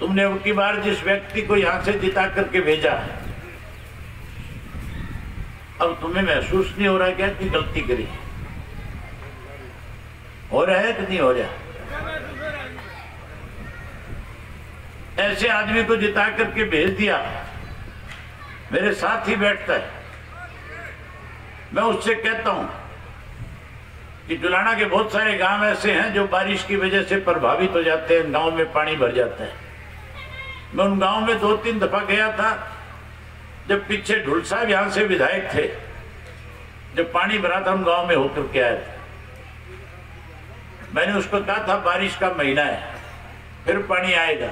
तुमने अब की बार जिस व्यक्ति को यहाँ से जिता करके भेजा है, अब तुम्हें महसूस नहीं हो रहा क्या कि गलती करी? हो रहा है कि नहीं हो रहा? ऐसे आदमी को जिता करके भेज दिया, मेरे साथ ही बैठता है। मैं उससे कहता हूँ कि जुलाना के बहुत सारे गाँव ऐसे हैं जो बारिश की वजह से प्रभावित हो जाते हैं, गाँव में पानी भर जाता है। मैं उन गाँव में दो तीन दफ़ा गया था, जब पीछे ढुल साहब यहाँ से विधायक थे, जब पानी भरा था उन गाँव में होकर के आए थे। मैंने उसको कहा था, बारिश का महीना है, फिर पानी आएगा।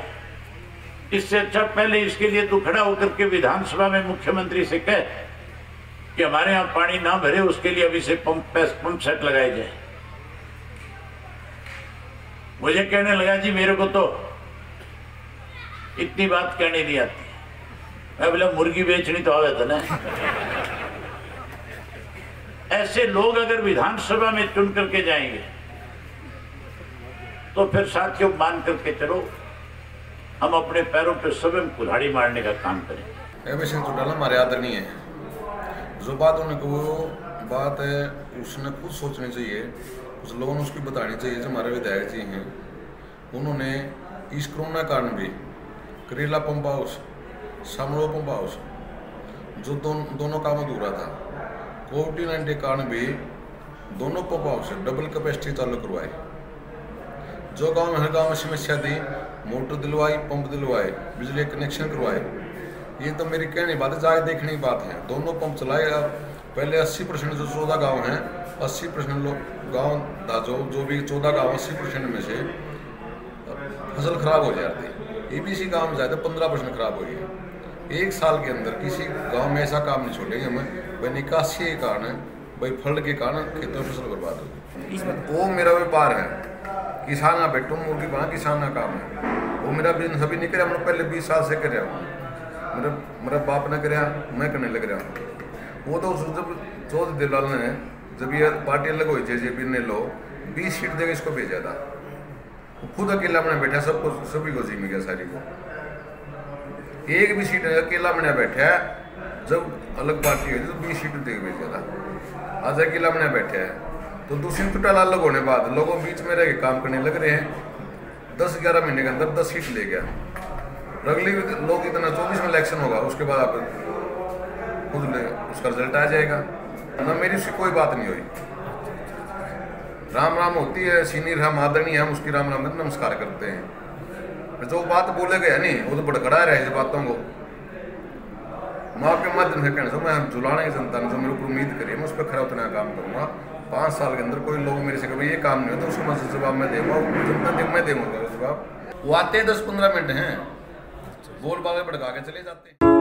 इससे अच्छा पहले इसके लिए तू खड़ा होकर के विधानसभा में मुख्यमंत्री से कह कि हमारे यहाँ पानी ना भरे, उसके लिए अभी से पंप पंप सेट लगाए जाए। मुझे कहने लगा, जी, मेरे को तो इतनी बात कहने नहीं आती। मैं बोला, मुर्गी बेचनी तो आवे था ना। ऐसे लोग अगर विधानसभा में चुन करके जाएँगे तो फिर साथियों मान करके चलो, हम अपने पैरों पे स्वयं कुल्हाड़ी मारने का काम करें। सिंह चौटाला हमारे आदरणीय है। जो बात उन्हें को बात है, उसने खुद सोचनी चाहिए। उस लोगों ने उसकी बतानी चाहिए, जो हमारे विधायक जी हैं। उन्होंने इस कोरोना कारण भी करेला पंप हाउस सामड़ो पंप हाउस जो दोन, दोनों काम अधूरा था कोविड नाइन्टीन के कारण भी दोनों पंप हाउस डबल कैपेसिटी चालू करवाए जो गाँव में हर गाँव में समस्या थी मोटर दिलवाई पंप दिलवाए बिजली कनेक्शन करवाए ये तो मेरी कहनी बात है जाए देखने की बात है. दोनों पंप चलाए पहले 80 परसेंट जो चौदह गाँव हैं 80 परसेंट लोग गाँव था जो भी चौदह गाँव अस्सी परसेंट में से फ़सल खराब हो जाती ए बी सी गाँव में जाए तो पंद्रह परसेंट खराब हो गई एक साल के अंदर किसी गाँव में ऐसा काम नहीं छोड़ेंगे हमें। भाई निकासी के कारण भाई फल के कारण खेतों में फ़सल बर्बाद होगी वो मेरा व्यापार है। किसान ना बैठू मुर्गी बना किसान का काम है। वो मेरा बिज़नेस अभी नहीं कराया मैंने पहले बीस साल से कर रहा हूँ। मेरा मेरा बाप ने कराया मैं करने लग रहा हूँ। वो तो उस जब चौधरी दिलाल ने जब ये पार्टी अलग हुई जे जे पी ने लो बीस सीट देकर इसको भेजा था। खुद अकेला मैंने बैठा सबको सभी को जिम्मे गया सारी को। एक भी सीट अकेला मैंने बैठा है, जब अलग पार्टी हुई तो बीस सीट देकर भेजा था। आज अकेला मैंने बैठा है तो दूसरी टोटल अलग होने बाद, लोगों बीच में रह के काम करने लग रहे हैं। दस ग्यारह महीने के अंदर दस सीट ले गया। अगले लोग इतना चौबीस में इलेक्शन होगा, उसके बाद आप खुद उसका रिज़ल्ट आ जाएगा। ना मेरी उसकी कोई बात नहीं हुई। राम राम होती है सीनियर हम आदरणीय हम उसकी राम राम नमस्कार करते हैं। जो बात बोले गए, नहीं, वो तो बड़कड़ा रहे इस बातों को। मैं आपके माध्यम से कहना मैं जुलाने की जनता जो मेरे ऊपर उम्मीद करी मैं उस पर खरा उतना काम करूँगा। पाँच साल के अंदर कोई लोग मेरे से कभी ये काम नहीं होता, उसको मैं जवाब मैं दूँगा जितना मैं दूँगा जवाब वो आते हैं दस पंद्रह मिनट हैं। बोल बाल भड़का के चले जाते हैं।